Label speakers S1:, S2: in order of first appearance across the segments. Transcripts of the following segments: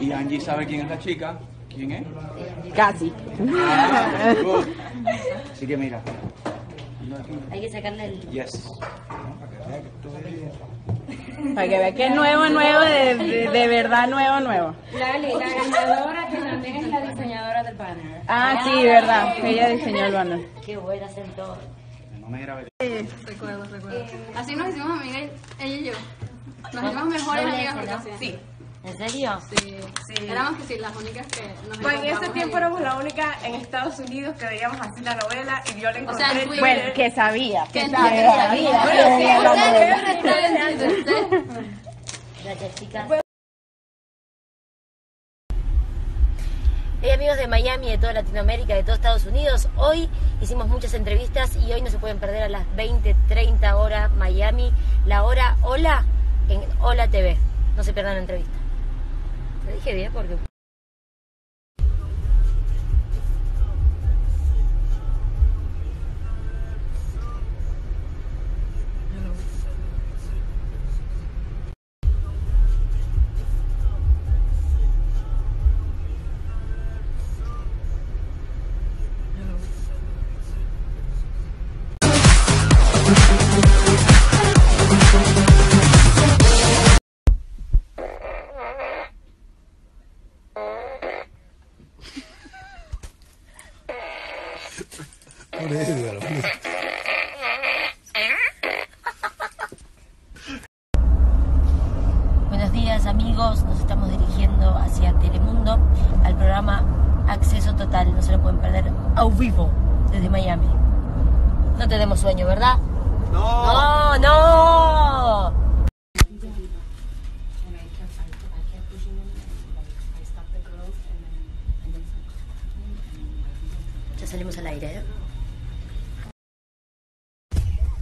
S1: Y Angie sabe quién es la chica. ¿Quién es?
S2: Casi.
S1: Ah, good. Así que mira.
S3: Hay que sacarle el...
S1: Yes.
S2: Para que vea que es nuevo, nuevo, de, de- de verdad nuevo, nuevo.
S3: Lali, la ganadora que también es la diseñadora del banner.
S2: Ah, sí, verdad. Ella diseñó el banner.
S3: Qué buena todo.
S1: No me grabes.
S4: Recuerdo, recuerdo. Así nos hicimos amigas ella y yo. Nos hicimos mejores amigas sí.
S3: ¿En serio?
S4: Sí, sí. Éramos que sí, las únicas que nos
S5: Pues en ese tiempo éramos la única en Estados Unidos que veíamos así la novela y yo la
S4: O
S5: encontré
S4: sea, en Twitter.
S2: Bueno, que sabía.
S4: Que
S2: sabía.
S4: que sabía. Bueno, sí, ustedes en.
S3: Gracias, chicas. Hey amigos de Miami, de toda Latinoamérica, de todo Estados Unidos, hoy hicimos muchas entrevistas y hoy no se pueden perder a las 20, 30 horas Miami, la hora Hola en Hola TV. No se pierdan la entrevista. Dije bien porque... Buenos días amigos, nos estamos dirigiendo hacia Telemundo al programa Acceso Total, no se lo pueden perder a vivo desde Miami. No tenemos sueño, ¿verdad? No, no. ¿Eh?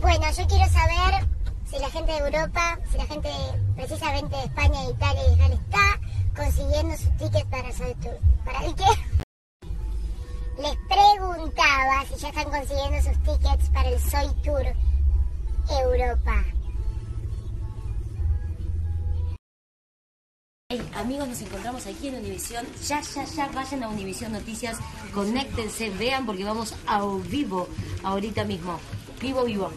S6: Bueno, yo quiero saber si la gente de Europa, si la gente precisamente de España, Italia y Israel está consiguiendo sus tickets para Soy Tour. ¿Para el qué? Les preguntaba si ya están consiguiendo sus tickets para el Soy Tour Europa.
S3: Hey, amigos, nos encontramos aquí en Univisión. Ya, ya, ya, vayan a Univisión Noticias, conéctense, vean porque vamos a vivo ahorita mismo. Vivo, vivo.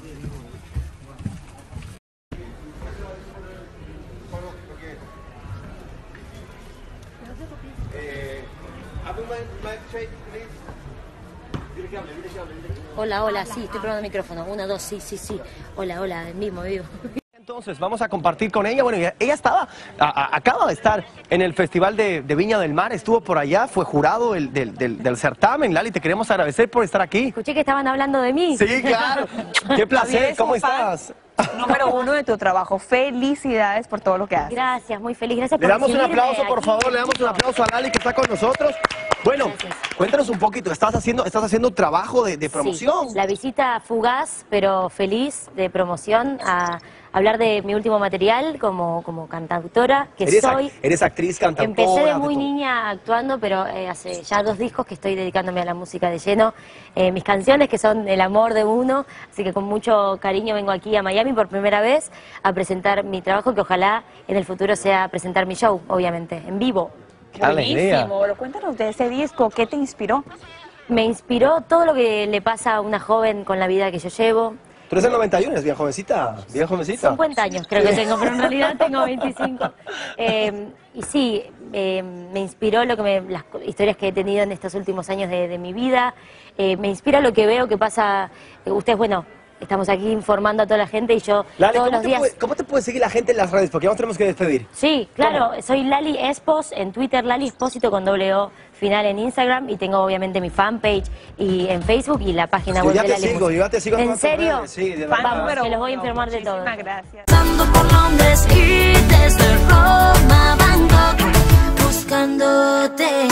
S3: Hola, hola, sí, estoy probando el micrófono. Una, dos, sí, sí, sí. Hola, hola, el mismo, vivo.
S7: Entonces vamos a compartir con ella. Bueno, ella, ella estaba, a- a- acaba de estar en el Festival de, de Viña del Mar, estuvo por allá, fue jurado el- del, del- del certamen. Lali, te queremos agradecer por estar aquí.
S3: Escuché que estaban hablando de mí.
S7: Sí, claro. Qué placer, ¿cómo estás?
S2: Número uno de tu trabajo. Felicidades por todo lo que haces.
S3: Gracias, muy feliz. Gracias
S7: Le
S3: por
S7: damos un aplauso, por
S3: aquí.
S7: favor, le damos un aplauso a Lali que está con nosotros. Bueno,
S3: Gracias.
S7: cuéntanos un poquito, estás haciendo, estás haciendo trabajo de, de promoción.
S3: Sí, la visita fugaz, pero feliz de promoción a hablar de mi último material como, como cantautora que
S7: eres, ac-
S3: soy.
S7: eres actriz, cantautora.
S3: Empecé de muy niña actuando, pero eh, hace ya dos discos que estoy dedicándome a la música de lleno. Eh, mis canciones que son el amor de uno, así que con mucho cariño vengo aquí a Miami por primera vez a presentar mi trabajo, que ojalá en el futuro sea presentar mi show, obviamente, en vivo.
S2: Buenísimo. Cuéntanos de ese disco. ¿Qué te inspiró?
S3: Me inspiró todo lo que le pasa a una joven con la vida que yo llevo.
S7: Tú eres del 91, eres bien jovencita, bien jovencita.
S3: 50 años creo que tengo, pero en realidad tengo 25. Eh, y sí, eh, me inspiró lo que me- las historias que he tenido en estos últimos años de, de mi vida. Eh, me inspira lo que veo que pasa. eh, ustedes, bueno, estamos aquí informando a toda la gente y yo
S7: Lali,
S3: todos
S7: ¿cómo
S3: los
S7: te,
S3: días.
S7: puede, cómo te puede seguir la gente en las redes? Porque ya nos tenemos que despedir.
S3: Sí, claro, soy Lali Espos en Twitter, Lali Espósito con doble O final en Instagram y tengo obviamente mi fanpage y en Facebook y la página
S7: Yo
S3: web
S7: ya
S3: de
S7: te
S3: Lali
S7: sigo, yo ya te sigo en
S3: ¿En
S7: todas tus
S3: serio?
S7: redes, sí, de verdad.
S2: número
S3: que los voy a informar de todo.
S2: Muchísimas gracias.
S8: Por Londres y desde Roma, Bangkok, buscándote.